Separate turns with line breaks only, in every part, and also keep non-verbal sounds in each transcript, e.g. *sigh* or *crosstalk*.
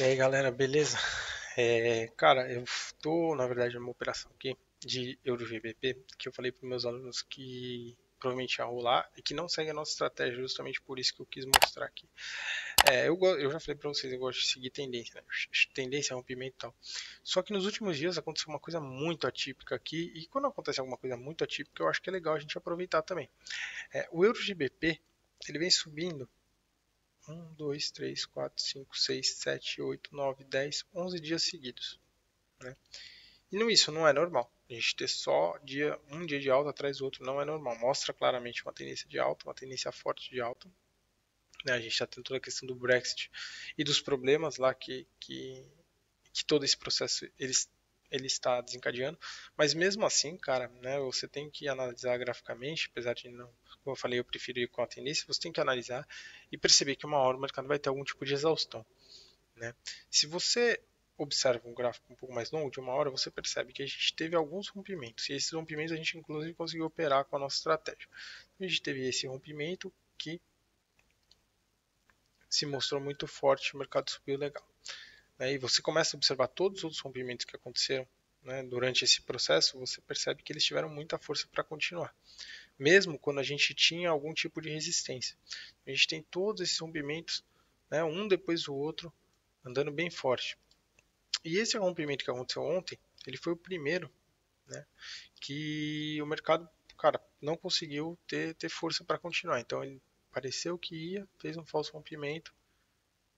E aí galera, beleza? É, cara, eu tô na verdade numa operação aqui de EuroGBP que eu falei para meus alunos que provavelmente ia rolar e que não segue a nossa estratégia, justamente por isso que eu quis mostrar aqui. É, eu, eu já falei para vocês, eu gosto de seguir tendência, né? tendência, rompimento e tal. Só que nos últimos dias aconteceu uma coisa muito atípica aqui e quando acontece alguma coisa muito atípica, eu acho que é legal a gente aproveitar também. É, o EuroGBP ele vem subindo 1, 2, 3, 4, 5, 6, 7, 8, 9, 10, 11 dias seguidos. Né? E não, isso não é normal. A gente ter só dia, um dia de alta atrás do outro não é normal. Mostra claramente uma tendência de alta, uma tendência forte de alta. Né? A gente está tendo toda a questão do Brexit e dos problemas lá que, que, que todo esse processo eles ele está desencadeando. Mas mesmo assim, cara, né, você tem que analisar graficamente, apesar de não, como eu falei, eu prefiro ir com a tendência, você tem que analisar e perceber que uma hora o mercado vai ter algum tipo de exaustão. Né? Se você observa um gráfico um pouco mais longo, de uma hora, você percebe que a gente teve alguns rompimentos. E esses rompimentos a gente inclusive conseguiu operar com a nossa estratégia. A gente teve esse rompimento que se mostrou muito forte, o mercado subiu legal. Né, e você começa a observar todos os outros rompimentos que aconteceram né, durante esse processo, você percebe que eles tiveram muita força para continuar, mesmo quando a gente tinha algum tipo de resistência. A gente tem todos esses rompimentos, né, um depois do outro, andando bem forte. E esse rompimento que aconteceu ontem, ele foi o primeiro né, que o mercado, cara, não conseguiu ter, ter força para continuar. Então ele pareceu que ia, fez um falso rompimento,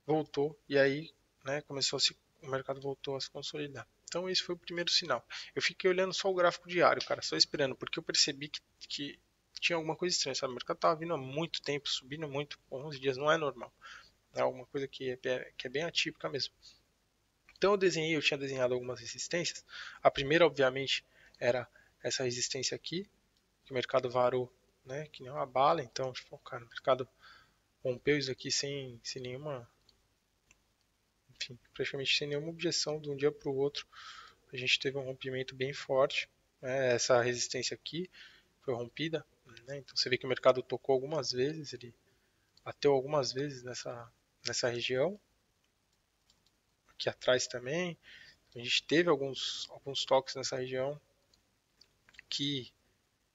voltou e aí né, começou se, o mercado voltou a se consolidar. Então esse foi o primeiro sinal. Eu fiquei olhando só o gráfico diário, cara, só esperando, porque eu percebi que, que tinha alguma coisa estranha, sabe? O mercado estava vindo há muito tempo, subindo muito, 11 dias não é normal. É alguma coisa que é, que é bem atípica mesmo. Então eu desenhei, eu tinha desenhado algumas resistências. A primeira, obviamente, era essa resistência aqui, que o mercado varou, né, que nem uma bala. Então, tipo, cara, o mercado rompeu isso aqui sem, sem nenhuma enfim, praticamente sem nenhuma objeção de um dia para o outro. A gente teve um rompimento bem forte. Né? Essa resistência aqui foi rompida. Né? Então você vê que o mercado tocou algumas vezes, ele bateu algumas vezes nessa, nessa região. Aqui atrás também. A gente teve alguns, alguns toques nessa região que,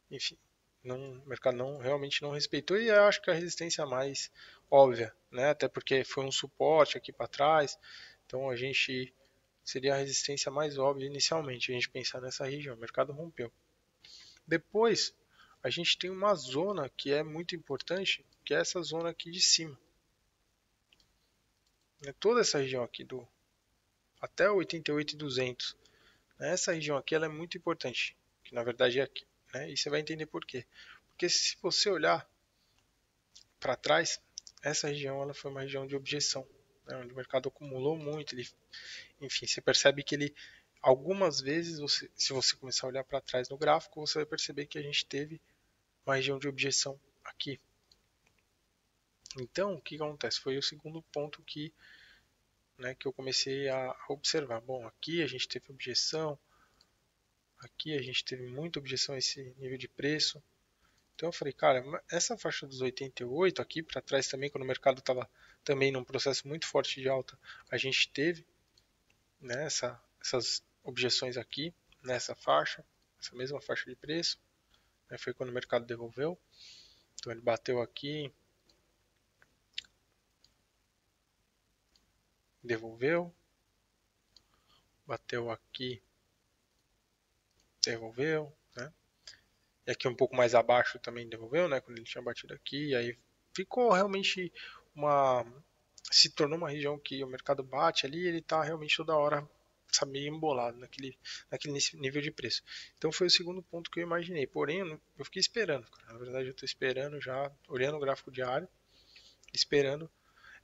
enfim, não, o mercado não realmente não respeitou e eu acho que a resistência mais óbvia, né? Até porque foi um suporte aqui para trás, então a gente seria a resistência mais óbvia inicialmente a gente pensar nessa região. O mercado rompeu. Depois a gente tem uma zona que é muito importante, que é essa zona aqui de cima. É toda essa região aqui do até 88,200. Essa região aqui ela é muito importante, que na verdade é aqui. Né? E você vai entender por quê. Porque se você olhar para trás, essa região ela foi uma região de objeção, né? onde o mercado acumulou muito. Ele, enfim, você percebe que ele, algumas vezes, você, se você começar a olhar para trás no gráfico, você vai perceber que a gente teve uma região de objeção aqui. Então, o que acontece? Foi o segundo ponto que, né, que eu comecei a observar. Bom, aqui a gente teve objeção, Aqui a gente teve muita objeção a esse nível de preço. Então eu falei, cara, essa faixa dos 88 aqui para trás também, quando o mercado estava também num processo muito forte de alta, a gente teve né, essa, essas objeções aqui nessa faixa, essa mesma faixa de preço. Né, foi quando o mercado devolveu. Então ele bateu aqui, devolveu, bateu aqui, devolveu? E aqui um pouco mais abaixo também devolveu, né? Quando ele tinha batido aqui, e aí ficou realmente uma se tornou uma região que o mercado bate ali, ele está realmente toda hora sabe, meio embolado naquele, naquele nível de preço. Então foi o segundo ponto que eu imaginei. Porém, eu fiquei esperando. Cara. Na verdade, eu estou esperando já, olhando o gráfico diário, esperando.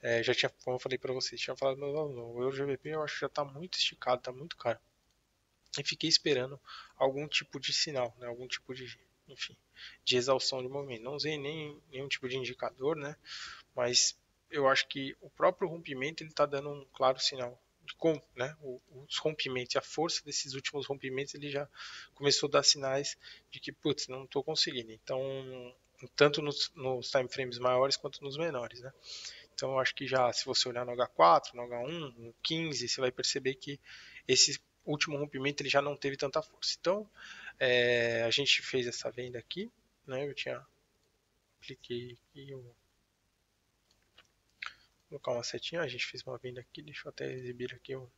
É, já tinha, como eu falei para vocês, tinha falado meu o Euro GBP eu acho que já está muito esticado, está muito caro e fiquei esperando algum tipo de sinal, né, algum tipo de, enfim, de exaustão de movimento. Não usei nem nenhum tipo de indicador, né, mas eu acho que o próprio rompimento ele está dando um claro sinal de como, né, os rompimentos, a força desses últimos rompimentos, ele já começou a dar sinais de que, putz, não estou conseguindo. Então, tanto nos, nos time frames maiores quanto nos menores, né. Então eu acho que já se você olhar no H4, no H1, no 15, você vai perceber que esse último rompimento ele já não teve tanta força. Então é, a gente fez essa venda aqui, né? Eu tinha cliquei aqui, eu vou colocar uma setinha, a gente fez uma venda aqui, deixa eu até exibir aqui o,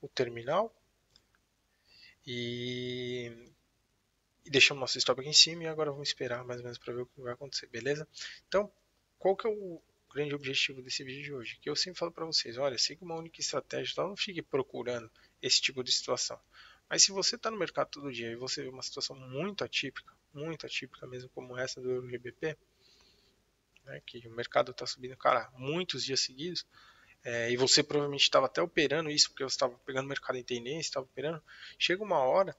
o terminal e, e deixamos nosso stop aqui em cima e agora vamos esperar mais ou menos para ver o que vai acontecer, beleza? Então, qual que é o grande objetivo desse vídeo de hoje? Que eu sempre falo para vocês, olha, siga uma única estratégia, tá? não fique procurando esse tipo de situação. Mas se você está no mercado todo dia e você vê uma situação muito atípica, muito atípica mesmo como essa do Euro GBP, né, que o mercado está subindo, cara, muitos dias seguidos, é, e você provavelmente estava até operando isso, porque você estava pegando o mercado em tendência, estava operando, chega uma hora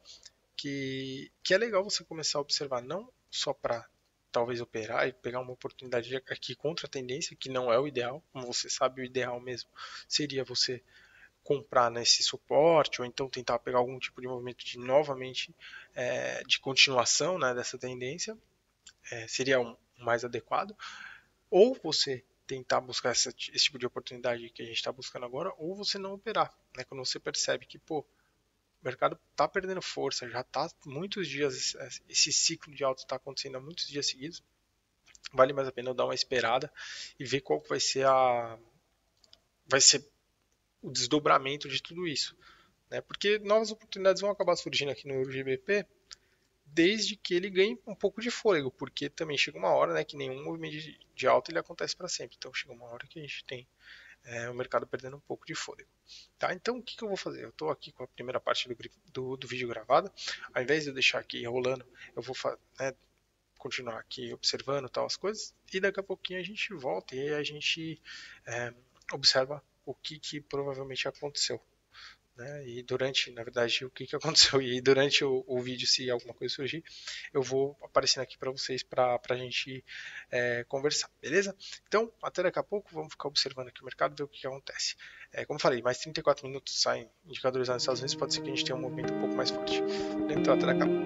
que, que é legal você começar a observar, não só para talvez operar e pegar uma oportunidade aqui contra a tendência, que não é o ideal, como você sabe, o ideal mesmo seria você comprar nesse suporte ou então tentar pegar algum tipo de movimento de novamente é, de continuação né, dessa tendência é, seria um mais adequado. Ou você tentar buscar essa, esse tipo de oportunidade que a gente está buscando agora ou você não operar né, quando você percebe que pô o mercado está perdendo força já está muitos dias esse ciclo de alta está acontecendo há muitos dias seguidos vale mais a pena eu dar uma esperada e ver qual vai ser a vai ser o desdobramento de tudo isso. Né? Porque novas oportunidades vão acabar surgindo aqui no EuroGBP desde que ele ganhe um pouco de fôlego, porque também chega uma hora né, que nenhum movimento de, de alta ele acontece para sempre. Então chega uma hora que a gente tem é, o mercado perdendo um pouco de fôlego. Tá? Então o que, que eu vou fazer? Eu estou aqui com a primeira parte do, do, do, vídeo gravada. Ao invés de eu deixar aqui rolando, eu vou né, continuar aqui observando tal as coisas e daqui a pouquinho a gente volta e a gente é, observa o que, que provavelmente aconteceu. Né? E durante, na verdade, o que, que *laughs* aconteceu. E durante o, o vídeo, se alguma coisa surgir, eu vou aparecendo aqui para vocês para a gente é, conversar, beleza? Então, até daqui a pouco, vamos ficar observando aqui o mercado, ver o que, que acontece. É, como falei, mais 34 minutos saem indicadores nos Estados Unidos, pode ser que a gente tenha um movimento um pouco mais forte. Então, até daqui a pouco.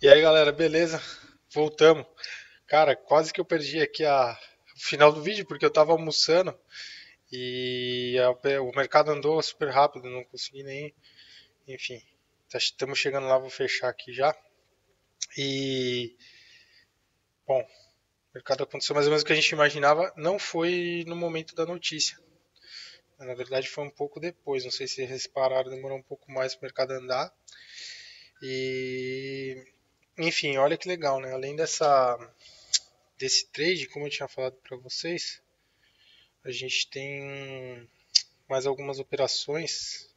E aí galera, beleza? Voltamos. Cara, quase que eu perdi aqui a o final do vídeo porque eu tava almoçando e a, o mercado andou super rápido, não consegui nem. Enfim, estamos tá, chegando lá, vou fechar aqui já. E. Bom, o mercado aconteceu mais ou menos o que a gente imaginava, não foi no momento da notícia. Na verdade, foi um pouco depois. Não sei se repararam, demorou um pouco mais para o mercado andar. E enfim, olha que legal, né? Além dessa desse trade, como eu tinha falado para vocês, a gente tem mais algumas operações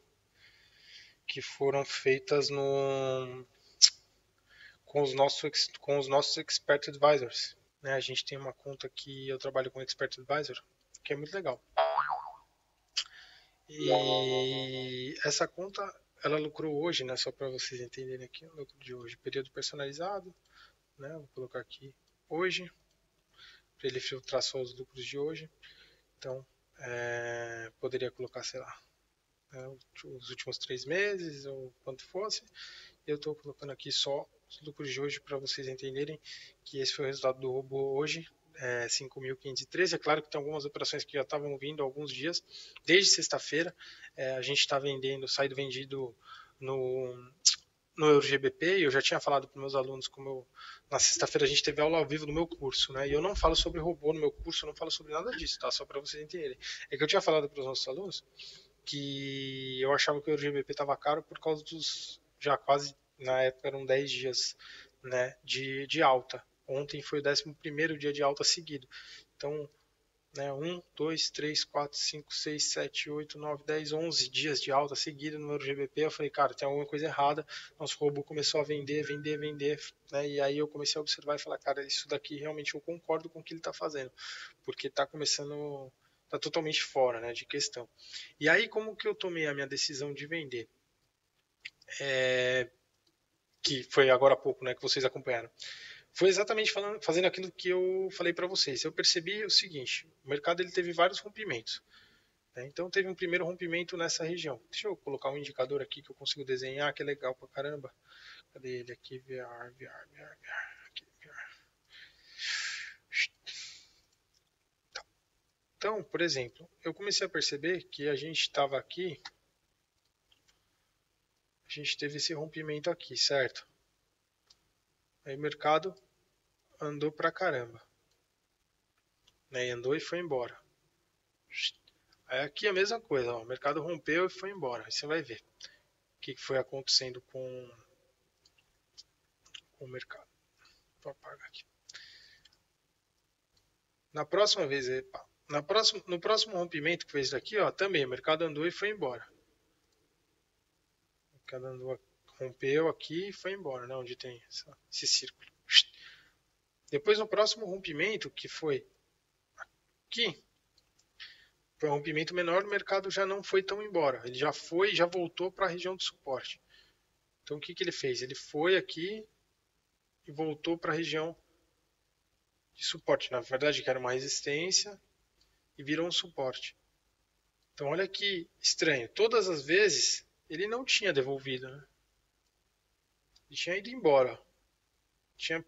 que foram feitas no com os nossos com os nossos expert advisors, né? A gente tem uma conta que eu trabalho com expert advisor, que é muito legal. E essa conta ela lucrou hoje, né? Só para vocês entenderem aqui, o lucro de hoje, período personalizado, né? Vou colocar aqui hoje, para ele filtrar só os lucros de hoje. Então, é, poderia colocar, sei lá, né, os últimos três meses ou quanto fosse. Eu estou colocando aqui só os lucros de hoje para vocês entenderem que esse foi o resultado do robô hoje, é, 5.513. É claro que tem algumas operações que já estavam vindo há alguns dias, desde sexta-feira. É, a gente está vendendo, saindo vendido no, no EuroGBP, e eu já tinha falado para meus alunos, como eu, na sexta-feira a gente teve aula ao vivo no meu curso, né? E eu não falo sobre robô no meu curso, eu não falo sobre nada disso, tá? Só para vocês entenderem. É que eu tinha falado para os nossos alunos que eu achava que o EuroGBP estava caro por causa dos já quase na época eram 10 dias, né, de, de alta. Ontem foi o 11 dia de alta seguido. Então, né, 1, 2, 3, 4, 5, 6, 7, 8, 9, 10, 11 dias de alta seguida no meu GBP, eu falei, cara, tem alguma coisa errada, nosso robô começou a vender, vender, vender, né, e aí eu comecei a observar e falar, cara, isso daqui realmente eu concordo com o que ele está fazendo, porque está começando, está totalmente fora, né, de questão. E aí, como que eu tomei a minha decisão de vender? É, que foi agora há pouco, né, que vocês acompanharam foi exatamente falando, fazendo aquilo que eu falei para vocês. Eu percebi o seguinte: o mercado ele teve vários rompimentos. Né? Então teve um primeiro rompimento nessa região. Deixa eu colocar um indicador aqui que eu consigo desenhar, que é legal pra caramba. Cadê ele aqui? VR, VR, VR, VR. Tá. Então, por exemplo, eu comecei a perceber que a gente estava aqui, a gente teve esse rompimento aqui, certo? Aí o mercado andou pra caramba. Né? E andou e foi embora. Aí aqui a mesma coisa, ó, o mercado rompeu e foi embora. Aí você vai ver o que foi acontecendo com, o mercado. Vou apagar aqui. Na próxima vez, epa, na próxima, no próximo rompimento que fez daqui, ó, também o mercado andou e foi embora. O mercado andou aqui rompeu aqui e foi embora, né? Onde tem essa, esse círculo. Depois no próximo rompimento, que foi aqui, foi um rompimento menor, o mercado já não foi tão embora. Ele já foi, já voltou para a região de suporte. Então o que, que ele fez? Ele foi aqui e voltou para a região de suporte. Na verdade, que era uma resistência e virou um suporte. Então olha que estranho. Todas as vezes ele não tinha devolvido. Né? E tinha ido embora. Tinha,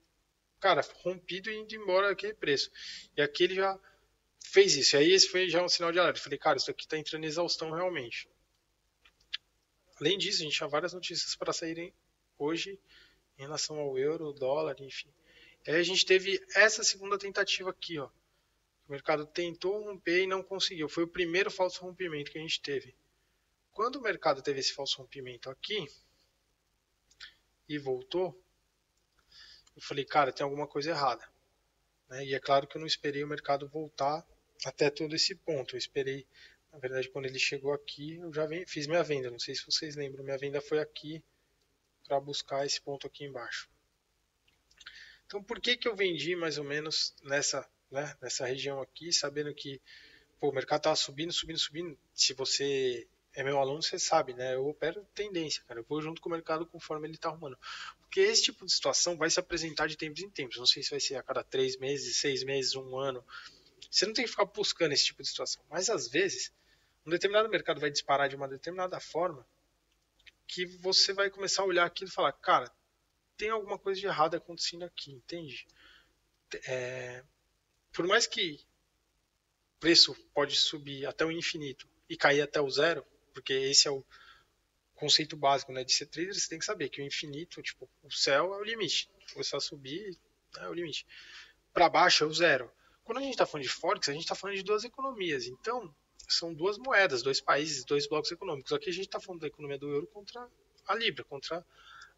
cara, rompido e indo embora aquele preço. E aqui ele já fez isso. E aí esse foi já um sinal de alerta. Falei, cara, isso aqui está entrando em exaustão realmente. Além disso, a gente tinha várias notícias para saírem hoje em relação ao euro, dólar, enfim. E aí a gente teve essa segunda tentativa aqui, ó. O mercado tentou romper e não conseguiu. Foi o primeiro falso rompimento que a gente teve. Quando o mercado teve esse falso rompimento aqui, e voltou, eu falei, cara, tem alguma coisa errada. Né? E é claro que eu não esperei o mercado voltar até todo esse ponto. Eu esperei, na verdade, quando ele chegou aqui, eu já fiz minha venda. Não sei se vocês lembram, minha venda foi aqui para buscar esse ponto aqui embaixo. Então, por que, que eu vendi mais ou menos nessa, né, nessa região aqui, sabendo que pô, o mercado estava subindo, subindo, subindo? Se você é meu aluno, você sabe, né? Eu opero tendência, cara. Eu vou junto com o mercado conforme ele está arrumando. Porque esse tipo de situação vai se apresentar de tempos em tempos. Não sei se vai ser a cada três meses, seis meses, um ano. Você não tem que ficar buscando esse tipo de situação. Mas às vezes, um determinado mercado vai disparar de uma determinada forma que você vai começar a olhar aquilo e falar, cara, tem alguma coisa de errado acontecendo aqui, entende? É, por mais que o preço pode subir até o infinito e cair até o zero, porque esse é o conceito básico né, de ser trader, você tem que saber que o infinito, tipo, o céu é o limite. Se você subir, é o limite. Para baixo é o zero. Quando a gente está falando de Forex, a gente está falando de duas economias. Então, são duas moedas, dois países, dois blocos econômicos. Aqui a gente está falando da economia do euro contra a Libra, contra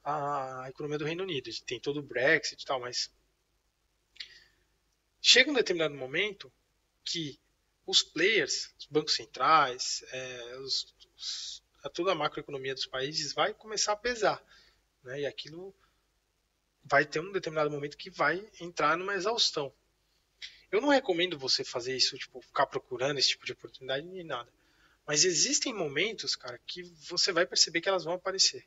a economia do Reino Unido. Tem todo o Brexit e tal, mas chega um determinado momento que os players, os bancos centrais, é, os, a toda a macroeconomia dos países vai começar a pesar. Né? E aquilo vai ter um determinado momento que vai entrar numa exaustão. Eu não recomendo você fazer isso, tipo, ficar procurando esse tipo de oportunidade nem nada. Mas existem momentos, cara, que você vai perceber que elas vão aparecer.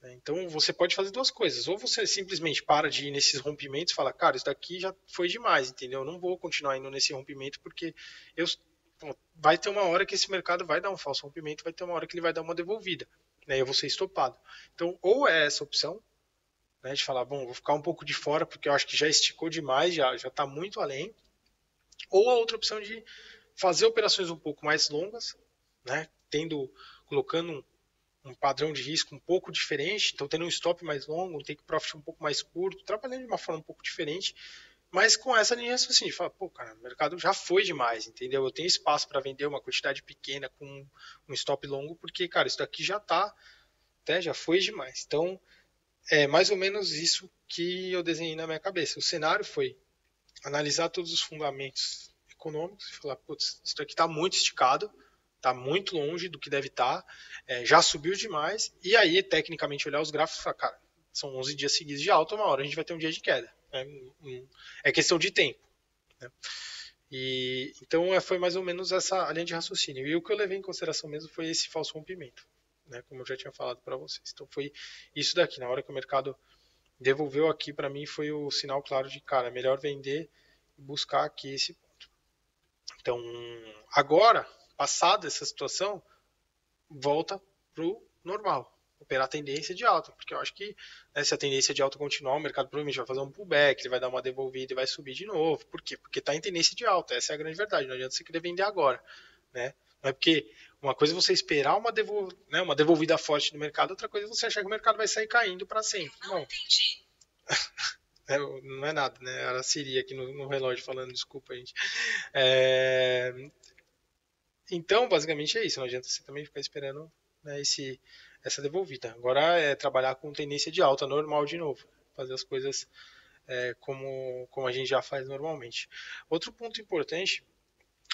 Né? Então você pode fazer duas coisas. Ou você simplesmente para de ir nesses rompimentos e fala, cara, isso daqui já foi demais, entendeu? Eu não vou continuar indo nesse rompimento porque eu vai ter uma hora que esse mercado vai dar um falso rompimento, vai ter uma hora que ele vai dar uma devolvida. Né? Eu vou ser estopado. Então, ou é essa opção, né, de falar, bom, vou ficar um pouco de fora porque eu acho que já esticou demais, já já está muito além. Ou a outra opção de fazer operações um pouco mais longas, né, tendo colocando um padrão de risco um pouco diferente, então tendo um stop mais longo, um take profit um pouco mais curto, trabalhando de uma forma um pouco diferente, mas com essa linha assim, de falar, pô, cara, o mercado já foi demais, entendeu? Eu tenho espaço para vender uma quantidade pequena com um stop longo, porque, cara, isso daqui já tá, até né, já foi demais. Então, é mais ou menos isso que eu desenhei na minha cabeça. O cenário foi analisar todos os fundamentos econômicos e falar, putz, isso aqui está muito esticado, está muito longe do que deve estar, tá, é, já subiu demais, e aí, tecnicamente, olhar os gráficos e falar, cara, são 11 dias seguidos de alta, uma hora a gente vai ter um dia de queda. Né? É questão de tempo. Né? E, então, é, foi mais ou menos essa linha de raciocínio. E o que eu levei em consideração mesmo foi esse falso rompimento, né? como eu já tinha falado para vocês. Então, foi isso daqui. Na hora que o mercado devolveu aqui, para mim, foi o sinal claro de, cara, é melhor vender e buscar aqui esse ponto. Então, agora, passada essa situação, volta pro normal, operar a tendência de alta, porque eu acho que né, se a tendência de alta continuar, o mercado provavelmente vai fazer um pullback, ele vai dar uma devolvida e vai subir de novo. Por quê? Porque está em tendência de alta, essa é a grande verdade, não adianta você querer vender agora, né? Não é porque uma coisa é você esperar uma, devol... né, uma devolvida forte do mercado, outra coisa é você achar que o mercado vai sair caindo para sempre. Não, não. entendi. *laughs* É, não é nada, né? Era a Siri aqui no, no relógio falando, desculpa, gente. É... Então, basicamente é isso. Não adianta você também ficar esperando né, esse, essa devolvida. Agora é trabalhar com tendência de alta normal de novo. Fazer as coisas é, como, como a gente já faz normalmente. Outro ponto importante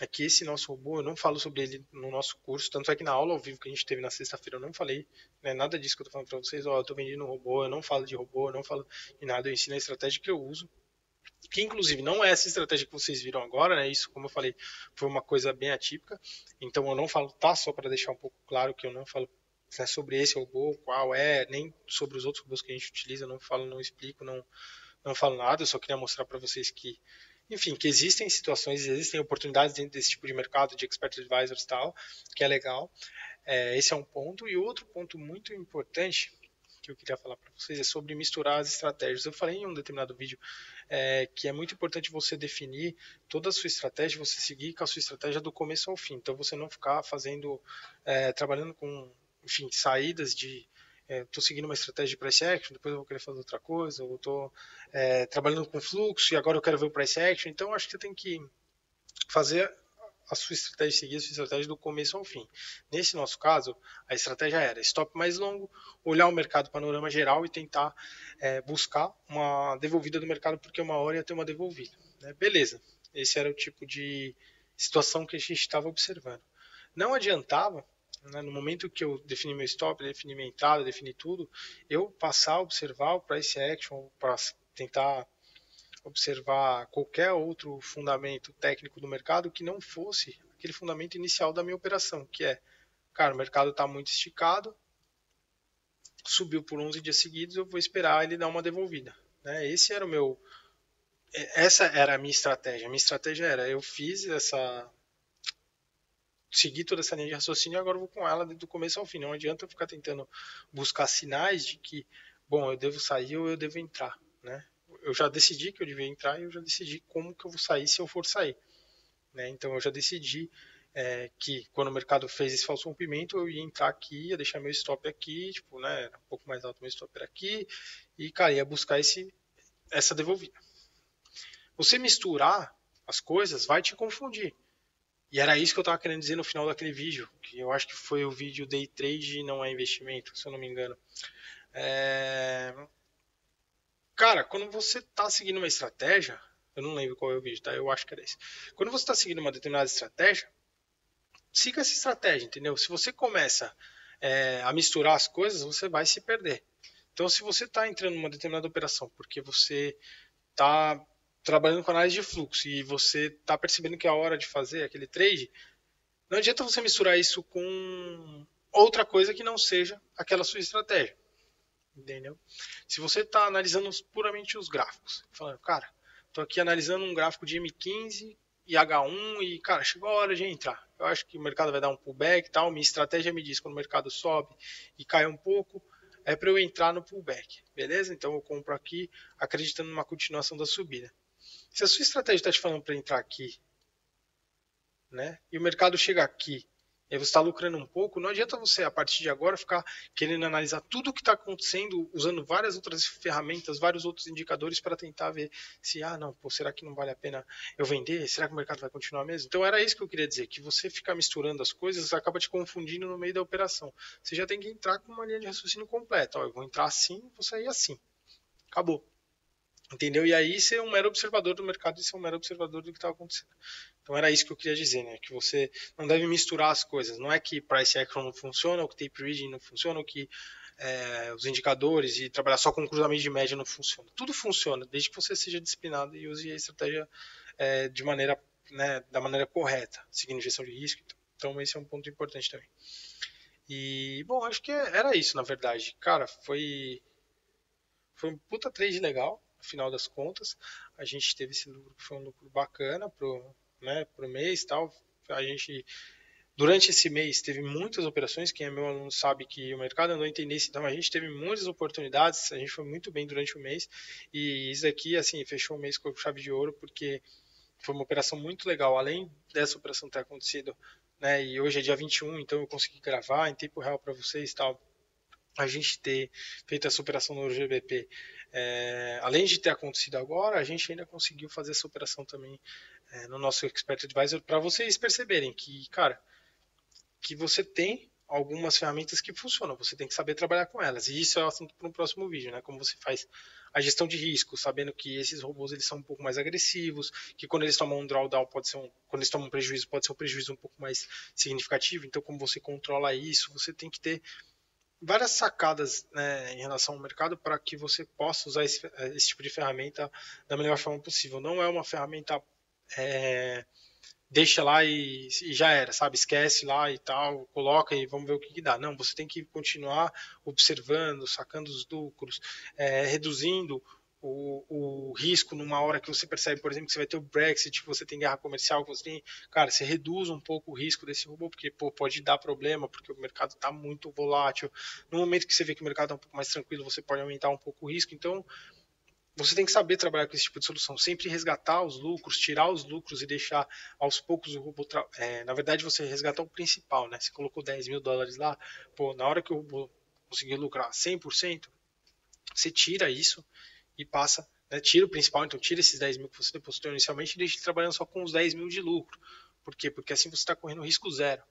é que esse nosso robô, eu não falo sobre ele no nosso curso, tanto é que na aula ao vivo que a gente teve na sexta-feira eu não falei né, nada disso que eu tô falando para vocês, ó, eu tô vendendo um robô, eu não falo de robô, eu não falo de nada, eu ensino a estratégia que eu uso, que inclusive não é essa estratégia que vocês viram agora, né, isso como eu falei, foi uma coisa bem atípica, então eu não falo, tá, só para deixar um pouco claro que eu não falo né, sobre esse robô, qual é, nem sobre os outros robôs que a gente utiliza, não falo, não explico, não, não falo nada, eu só queria mostrar para vocês que enfim, que existem situações, existem oportunidades dentro desse tipo de mercado de expert advisors e tal, que é legal. É, esse é um ponto. E outro ponto muito importante que eu queria falar para vocês é sobre misturar as estratégias. Eu falei em um determinado vídeo é, que é muito importante você definir toda a sua estratégia, você seguir com a sua estratégia do começo ao fim. Então você não ficar fazendo, é, trabalhando com, enfim, saídas de estou é, seguindo uma estratégia de price action, depois eu vou querer fazer outra coisa, ou estou é, trabalhando com fluxo e agora eu quero ver o price action. Então, acho que você tem que fazer a sua estratégia, seguir a sua estratégia do começo ao fim. Nesse nosso caso, a estratégia era stop mais longo, olhar o mercado panorama geral e tentar é, buscar uma devolvida do mercado, porque uma hora ia ter uma devolvida. Né? Beleza, esse era o tipo de situação que a gente estava observando. Não adiantava né, no momento que eu defini meu stop, defini minha entrada, defini tudo, eu passar a observar o price action para tentar observar qualquer outro fundamento técnico do mercado que não fosse aquele fundamento inicial da minha operação, que é, cara, o mercado está muito esticado, subiu por 11 dias seguidos, eu vou esperar ele dar uma devolvida. Né? Esse era o meu, essa era a minha estratégia. A minha estratégia era, eu fiz essa seguir toda essa linha de raciocínio e agora vou com ela do começo ao fim. Não adianta eu ficar tentando buscar sinais de que, bom, eu devo sair ou eu devo entrar, né? Eu já decidi que eu devia entrar e eu já decidi como que eu vou sair se eu for sair, né? Então eu já decidi é, que quando o mercado fez esse falso rompimento eu ia entrar aqui, ia deixar meu stop aqui, tipo, né, um pouco mais alto meu stop era aqui e, cara, ia buscar esse, essa devolvida. Você misturar as coisas vai te confundir. E era isso que eu estava querendo dizer no final daquele vídeo, que eu acho que foi o vídeo Day Trade não é investimento, se eu não me engano. É... Cara, quando você está seguindo uma estratégia, eu não lembro qual é o vídeo, tá? Eu acho que era esse. Quando você está seguindo uma determinada estratégia, siga essa estratégia, entendeu? Se você começa é, a misturar as coisas, você vai se perder. Então, se você está entrando numa determinada operação porque você está trabalhando com análise de fluxo e você está percebendo que é a hora de fazer aquele trade, não adianta você misturar isso com outra coisa que não seja aquela sua estratégia. Entendeu? Se você está analisando puramente os gráficos, falando, cara, estou aqui analisando um gráfico de M15 e H1 e, cara, chegou a hora de entrar. Eu acho que o mercado vai dar um pullback e tal. Minha estratégia me diz quando o mercado sobe e cai um pouco, é para eu entrar no pullback, beleza? Então eu compro aqui acreditando numa continuação da subida. Se a sua estratégia está te falando para entrar aqui, né, e o mercado chega aqui, e você está lucrando um pouco, não adianta você, a partir de agora, ficar querendo analisar tudo o que está acontecendo, usando várias outras ferramentas, vários outros indicadores para tentar ver se, ah, não, pô, será que não vale a pena eu vender? Será que o mercado vai continuar mesmo? Então era isso que eu queria dizer, que você ficar misturando as coisas acaba te confundindo no meio da operação. Você já tem que entrar com uma linha de raciocínio completa. Ó, eu vou entrar assim, vou sair assim. Acabou. Entendeu? E aí ser um mero observador do mercado e ser um mero observador do que está acontecendo. Então era isso que eu queria dizer, né? Que você não deve misturar as coisas. Não é que price action não funciona, ou que tape reading não funciona, ou que é, os indicadores e trabalhar só com cruzamento de média não funciona. Tudo funciona, desde que você seja disciplinado e use a estratégia é, de maneira, né, da maneira correta, seguindo gestão de risco. Então esse é um ponto importante também. E, bom, acho que era isso, na verdade. Cara, foi foi um puta trade legal, no final das contas. A gente teve esse lucro, foi um lucro bacana pro, né, pro mês tal. A gente Durante esse mês teve muitas operações, quem é meu aluno sabe que o mercado andou em tendência, então a gente teve muitas oportunidades, a gente foi muito bem durante o mês e isso aqui, assim, fechou o mês com chave de ouro porque foi uma operação muito legal, além dessa operação ter acontecido, né, e hoje é dia 21, então eu consegui gravar em tempo real para vocês tal, a gente ter feito essa operação no GBP, é, além de ter acontecido agora, a gente ainda conseguiu fazer essa operação também é, no nosso Expert Advisor para vocês perceberem que, cara, que você tem algumas ferramentas que funcionam, você tem que saber trabalhar com elas. E isso é o assunto para um próximo vídeo, né? Como você faz a gestão de risco, sabendo que esses robôs eles são um pouco mais agressivos, que quando eles tomam um drawdown pode ser um, quando eles tomam um prejuízo pode ser um prejuízo um pouco mais significativo. Então, como você controla isso, você tem que ter várias sacadas né, em relação ao mercado para que você possa usar esse, esse, tipo de ferramenta da melhor forma possível. Não é uma ferramenta é, deixa lá e, e, já era, sabe? Esquece lá e tal, coloca e vamos ver o que, que dá. Não, você tem que continuar observando, sacando os lucros, é, reduzindo o, o, risco numa hora que você percebe, por exemplo, que você vai ter o Brexit, que você tem guerra comercial, que você tem, cara, você reduz um pouco o risco desse robô, porque pô, pode dar problema, porque o mercado está muito volátil. No momento que você vê que o mercado está um pouco mais tranquilo, você pode aumentar um pouco o risco. Então, você tem que saber trabalhar com esse tipo de solução, sempre resgatar os lucros, tirar os lucros e deixar aos poucos o robô. É, na verdade, você resgatar o principal, né? Você colocou 10 mil dólares lá, pô, na hora que o robô conseguir lucrar 100%, você tira isso e passa, né? tira o principal, então tira esses 10 mil que você depositou inicialmente e deixa ele trabalhando só com os 10 mil de lucro. Por quê? Porque assim você está correndo risco zero.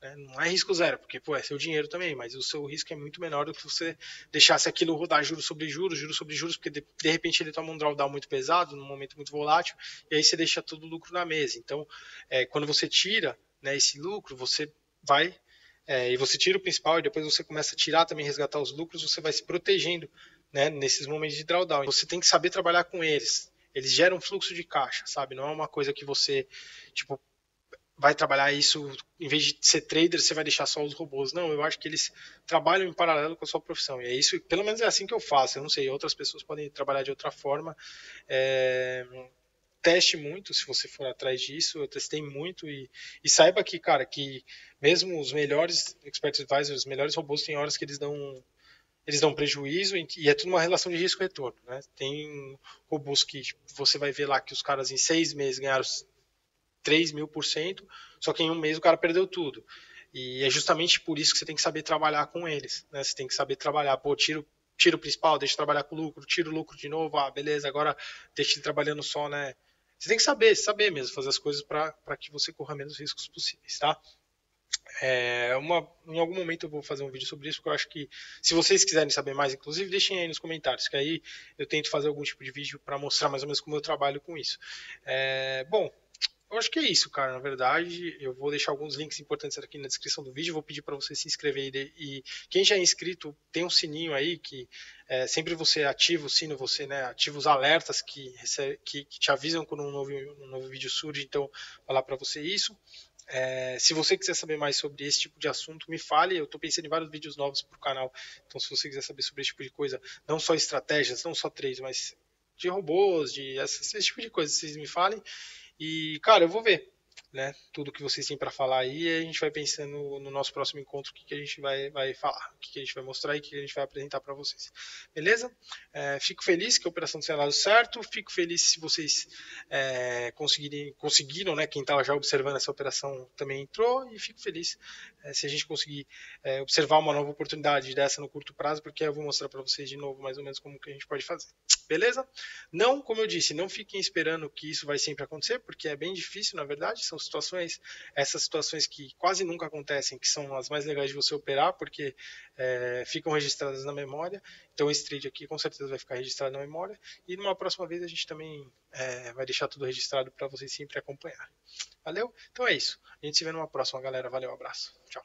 Né? Não é risco zero, porque pô, é seu dinheiro também, mas o seu risco é muito menor do que você deixasse aquilo rodar juros sobre juros, juros sobre juros, porque de, de repente ele toma um drawdown muito pesado, num momento muito volátil, e aí você deixa todo o lucro na mesa. Então, é, quando você tira né, esse lucro, você vai é, e você tira o principal e depois você começa a tirar também, resgatar os lucros, você vai se protegendo né, nesses momentos de drawdown. Você tem que saber trabalhar com eles. Eles geram fluxo de caixa, sabe? Não é uma coisa que você, tipo, vai trabalhar isso, em vez de ser trader, você vai deixar só os robôs. Não, eu acho que eles trabalham em paralelo com a sua profissão. E é isso, pelo menos é assim que eu faço. Eu não sei, outras pessoas podem trabalhar de outra forma. É, teste muito se você for atrás disso. Eu testei muito e, e, saiba que, cara, que mesmo os melhores expert advisors, os melhores robôs, tem horas que eles dão eles dão prejuízo e é tudo uma relação de risco-retorno. Né? Tem robôs que tipo, você vai ver lá que os caras em seis meses ganharam 3 mil por cento, só que em um mês o cara perdeu tudo. E é justamente por isso que você tem que saber trabalhar com eles. Né? Você tem que saber trabalhar, pô, tiro, tiro principal, deixa trabalhar com lucro, tiro o lucro de novo, ah, beleza, agora deixa ele trabalhando só, né? Você tem que saber, saber mesmo fazer as coisas para que você corra menos riscos possíveis, tá? É, uma, em algum momento eu vou fazer um vídeo sobre isso, porque eu acho que se vocês quiserem saber mais, inclusive, deixem aí nos comentários, que aí eu tento fazer algum tipo de vídeo para mostrar mais ou menos como eu trabalho com isso. É, bom, eu acho que é isso, cara. Na verdade, eu vou deixar alguns links importantes aqui na descrição do vídeo. Vou pedir para você se inscrever e quem já é inscrito tem um sininho aí que é, sempre você ativa o sino, você né, ativa os alertas que, recebe, que, que te avisam quando um novo, um novo vídeo surge. Então, falar para você isso. É, se você quiser saber mais sobre esse tipo de assunto, me fale. Eu estou pensando em vários vídeos novos para o canal. Então, se você quiser saber sobre esse tipo de coisa, não só estratégias, não só trades, mas de robôs, de esse, tipo de coisa, vocês me falem. E, cara, eu vou ver, né? Tudo que vocês têm para falar aí, e a gente vai pensando no nosso próximo encontro o que, que a gente vai, vai falar, o que, que a gente vai mostrar e o que, que a gente vai apresentar para vocês. Beleza? É, fico feliz que a operação tenha dado certo, fico feliz se vocês é, conseguirem, conseguiram, né? Quem estava já observando essa operação também entrou, e fico feliz é, se a gente conseguir é, observar uma nova oportunidade dessa no curto prazo, porque eu vou mostrar para vocês de novo mais ou menos como que a gente pode fazer. Beleza? Não, como eu disse, não fiquem esperando que isso vai sempre acontecer, porque é bem difícil, na verdade. São situações, essas situações que quase nunca acontecem, que são as mais legais de você operar, porque é, ficam registradas na memória. Então, esse trade aqui com certeza vai ficar registrado na memória. E numa próxima vez a gente também é, vai deixar tudo registrado para vocês sempre acompanhar. Valeu? Então é isso. A gente se vê numa próxima, galera. Valeu, abraço. Tchau.